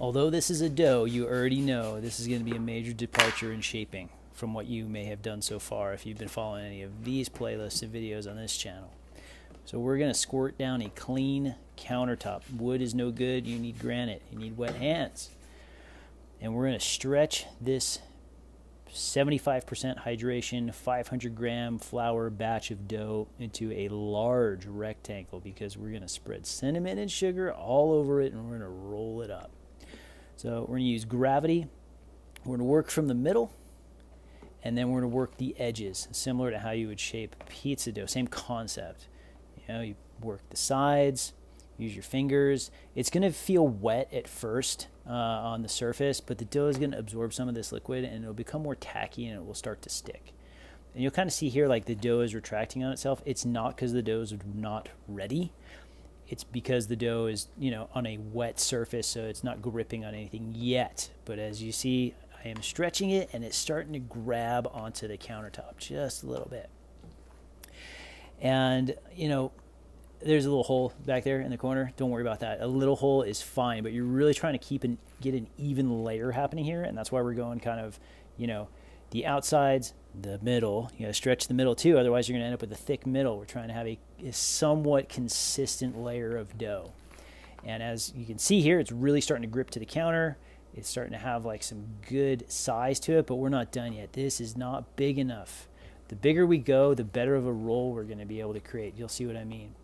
Although this is a dough, you already know this is going to be a major departure in shaping from what you may have done so far if you've been following any of these playlists of videos on this channel. So we're going to squirt down a clean countertop. Wood is no good. You need granite. You need wet hands. And we're going to stretch this 75% hydration, 500 gram flour batch of dough into a large rectangle because we're going to spread cinnamon and sugar all over it and we're going to roll it up. So we're going to use gravity. We're going to work from the middle and then we're going to work the edges, similar to how you would shape pizza dough. Same concept. You know, you work the sides, use your fingers. It's going to feel wet at first uh, on the surface, but the dough is going to absorb some of this liquid and it'll become more tacky and it will start to stick. And you'll kind of see here like the dough is retracting on itself. It's not because the dough is not ready it's because the dough is you know on a wet surface so it's not gripping on anything yet. But as you see I am stretching it and it's starting to grab onto the countertop just a little bit. And you know there's a little hole back there in the corner. Don't worry about that. A little hole is fine but you're really trying to keep and get an even layer happening here and that's why we're going kind of you know the outsides the middle. You know, stretch the middle too, otherwise you're going to end up with a thick middle. We're trying to have a, a, somewhat consistent layer of dough. And as you can see here, it's really starting to grip to the counter. It's starting to have like some good size to it, but we're not done yet. This is not big enough. The bigger we go, the better of a roll we're going to be able to create. You'll see what I mean.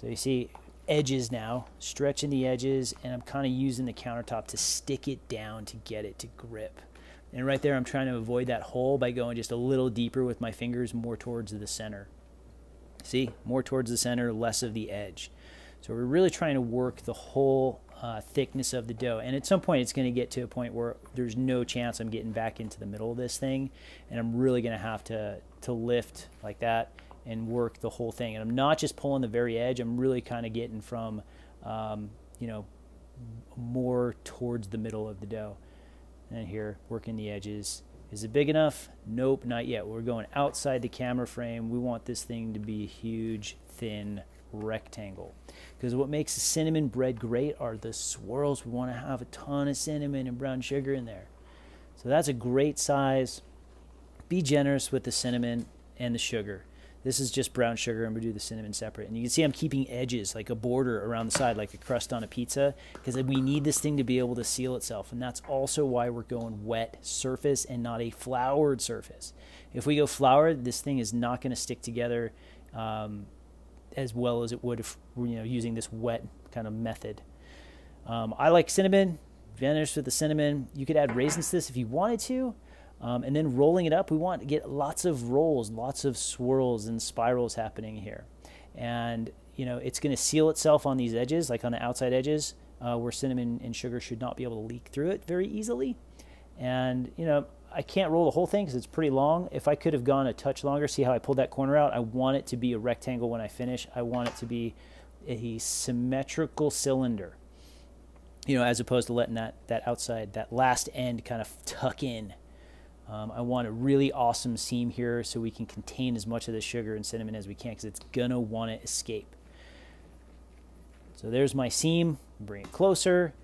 So you see edges now, stretching the edges, and I'm kind of using the countertop to stick it down to get it to grip. And right there, I'm trying to avoid that hole by going just a little deeper with my fingers more towards the center. See, more towards the center, less of the edge. So we're really trying to work the whole uh, thickness of the dough. And at some point, it's going to get to a point where there's no chance I'm getting back into the middle of this thing. And I'm really going to have to, to lift like that and work the whole thing. And I'm not just pulling the very edge. I'm really kind of getting from, um, you know, more towards the middle of the dough and here working the edges. Is it big enough? Nope, not yet. We're going outside the camera frame. We want this thing to be a huge, thin rectangle. Because what makes the cinnamon bread great are the swirls. We want to have a ton of cinnamon and brown sugar in there. So that's a great size. Be generous with the cinnamon and the sugar. This is just brown sugar. and we do the cinnamon separate. And you can see I'm keeping edges, like a border around the side, like a crust on a pizza, because we need this thing to be able to seal itself. And that's also why we're going wet surface and not a floured surface. If we go floured, this thing is not going to stick together um, as well as it would if you know using this wet kind of method. Um, I like cinnamon. Vanish with the cinnamon. You could add raisins to this if you wanted to. Um, and then rolling it up, we want to get lots of rolls, lots of swirls and spirals happening here. And, you know, it's going to seal itself on these edges, like on the outside edges, uh, where cinnamon and sugar should not be able to leak through it very easily. And, you know, I can't roll the whole thing because it's pretty long. If I could have gone a touch longer, see how I pulled that corner out? I want it to be a rectangle when I finish. I want it to be a symmetrical cylinder, you know, as opposed to letting that, that outside, that last end kind of tuck in um, I want a really awesome seam here so we can contain as much of the sugar and cinnamon as we can because it's gonna want to escape. So there's my seam, bring it closer,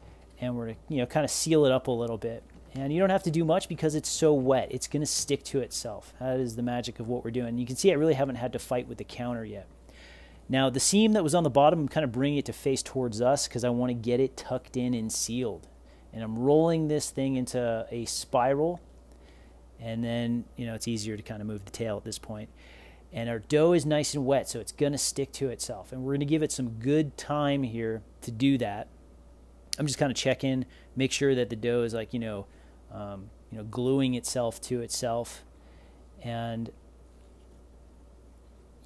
and we're gonna you know kind of seal it up a little bit. And you don't have to do much because it's so wet. It's gonna stick to itself. That is the magic of what we're doing. You can see I really haven't had to fight with the counter yet. Now the seam that was on the bottom, I'm kind of bringing it to face towards us because I want to get it tucked in and sealed. And I'm rolling this thing into a spiral and then you know it's easier to kind of move the tail at this point. And our dough is nice and wet so it's going to stick to itself. And we're going to give it some good time here to do that. I'm just kind of checking make sure that the dough is like you know um, you know gluing itself to itself. And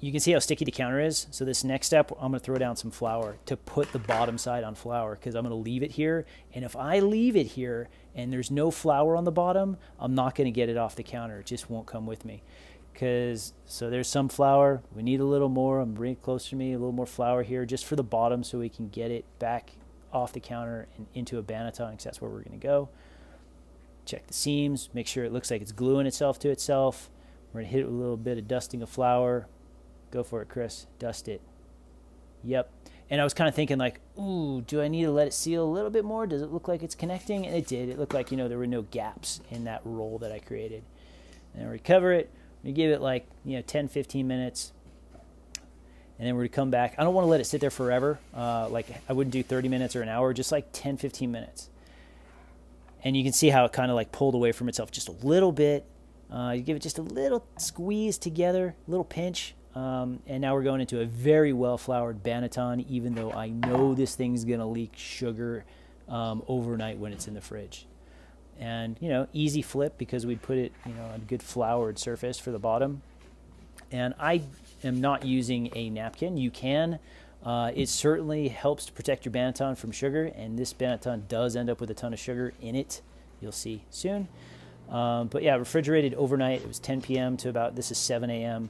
you can see how sticky the counter is. So this next step, I'm to throw down some flour to put the bottom side on flour because I'm to leave it here. And if I leave it here and there's no flour on the bottom, I'm not to get it off the counter. It just won't come with me. Because, so there's some flour. We need a little more. I'm bringing it closer to me, a little more flour here just for the bottom so we can get it back off the counter and into a banneton because that's where we're to go. Check the seams, make sure it looks like it's gluing itself to itself. We're to hit it with a little bit of dusting of flour, Go for it, Chris. Dust it. Yep. and I was kind of thinking like, ooh, do I need to let it seal a little bit more? Does it look like it's connecting? And it did. It looked like you know there were no gaps in that roll that I created. And we cover it. We give it like you know 10, 15 minutes, and then we're gonna come back. I don't want to let it sit there forever. Uh, like I wouldn't do 30 minutes or an hour, just like 10, 15 minutes. And you can see how it kind of like pulled away from itself just a little bit. Uh, you give it just a little squeeze together, a little pinch, um, and now we're going into a very well floured Banneton, even though I know this thing's going to leak sugar um, overnight when it's in the fridge. And, you know, easy flip because we put it, you know, on a good floured surface for the bottom. And I am not using a napkin. You can. Uh, it certainly helps to protect your Banneton from sugar, and this Banneton does end up with a ton of sugar in it. You'll see soon. Um, but yeah, refrigerated overnight. It was 10 p.m. to about, this is 7 a.m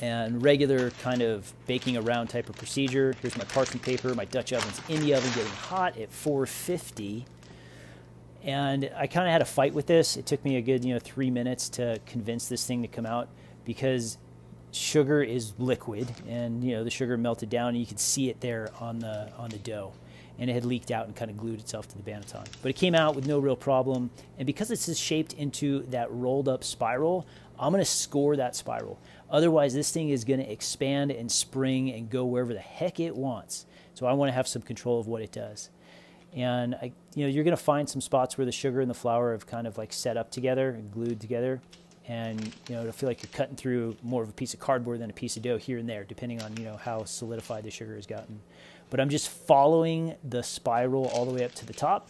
and regular kind of baking around type of procedure. Here's my parchment paper. My Dutch oven's in the oven getting hot at 450. And I kind of had a fight with this. It took me a good, you know, three minutes to convince this thing to come out because sugar is liquid and, you know, the sugar melted down and you could see it there on the, on the dough. And it had leaked out and kind of glued itself to the Banneton. But it came out with no real problem. And because it's shaped into that rolled up spiral, I'm going to score that spiral. Otherwise, this thing is going to expand and spring and go wherever the heck it wants. So I want to have some control of what it does. And I, you know, you're going to find some spots where the sugar and the flour have kind of like set up together and glued together. And you know, it'll feel like you're cutting through more of a piece of cardboard than a piece of dough here and there, depending on you know how solidified the sugar has gotten. But I'm just following the spiral all the way up to the top.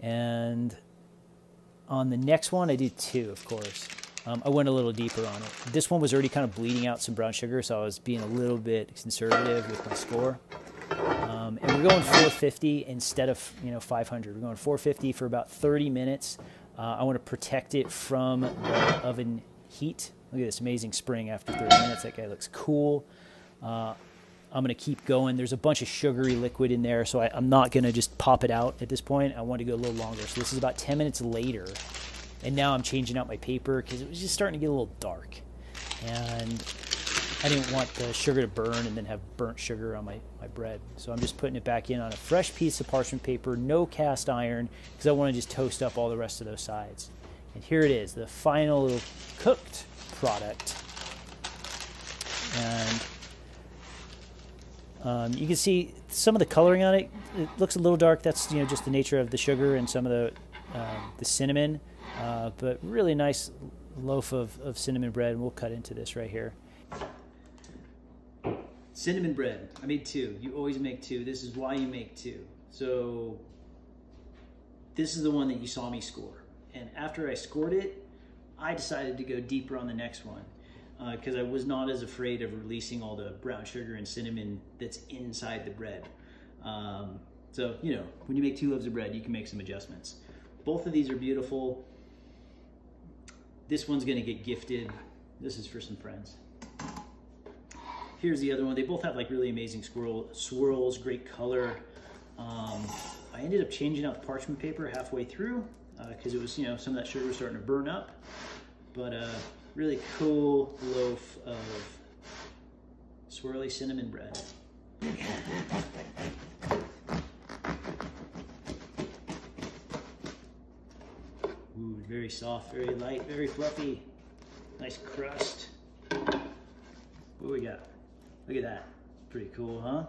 And on the next one, I did two, of course. Um, I went a little deeper on it. This one was already kind of bleeding out some brown sugar, so I was being a little bit conservative with my score. Um, and we're going 450 instead of you know 500. We're going 450 for about 30 minutes. Uh, I want to protect it from the oven heat. Look at this amazing spring after 30 minutes. That guy looks cool. Uh, I'm going to keep going. There's a bunch of sugary liquid in there, so I, am not going to just pop it out at this point. I want to go a little longer. So this is about 10 minutes later. And now I'm changing out my paper because it was just starting to get a little dark. And I didn't want the sugar to burn and then have burnt sugar on my, my bread. So I'm just putting it back in on a fresh piece of parchment paper, no cast iron, because I want to just toast up all the rest of those sides. And here it is, the final cooked product. And um, you can see some of the coloring on it. It looks a little dark. That's you know just the nature of the sugar and some of the um, the cinnamon. Uh, but really nice loaf of, of cinnamon bread. And we'll cut into this right here. Cinnamon bread. I made two. You always make two. This is why you make two. So this is the one that you saw me score. And after I scored it, I decided to go deeper on the next one because uh, I was not as afraid of releasing all the brown sugar and cinnamon that's inside the bread. Um, so, you know, when you make two loaves of bread, you can make some adjustments. Both of these are beautiful. This one's gonna get gifted. This is for some friends. Here's the other one. They both have like really amazing swirl, swirls, great color. Um, I ended up changing out the parchment paper halfway through because uh, it was, you know, some of that sugar was starting to burn up. But uh, really cool loaf of swirly cinnamon bread. Ooh, very soft, very light, very fluffy. Nice crust. What we got? Look at that. Pretty cool, huh?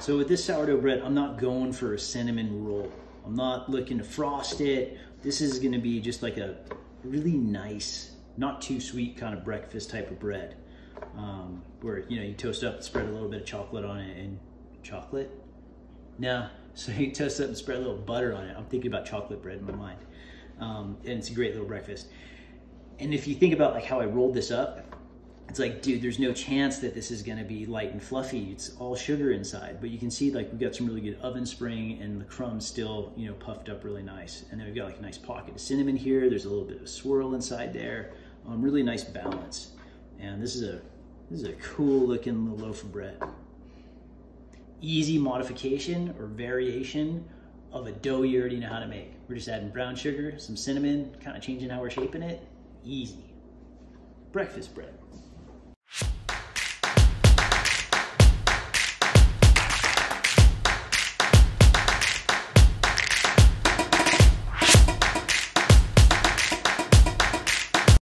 So with this sourdough bread, I'm not going for a cinnamon roll. I'm not looking to frost it. This is gonna be just like a really nice not too sweet kind of breakfast type of bread. Um, where, you know, you toast up spread a little bit of chocolate on it and chocolate? No, so you toast up and spread a little butter on it. I'm thinking about chocolate bread in my mind. Um, and it's a great little breakfast. And if you think about like how I rolled this up, it's like, dude, there's no chance that this is gonna be light and fluffy. It's all sugar inside, but you can see like we've got some really good oven spring and the crumbs still, you know, puffed up really nice. And then we've got like a nice pocket of cinnamon here. There's a little bit of swirl inside there um, really nice balance. And this is a this is a cool looking loaf of bread. Easy modification or variation of a dough you already know how to make. We're just adding brown sugar, some cinnamon, kind of changing how we're shaping it. Easy. Breakfast bread.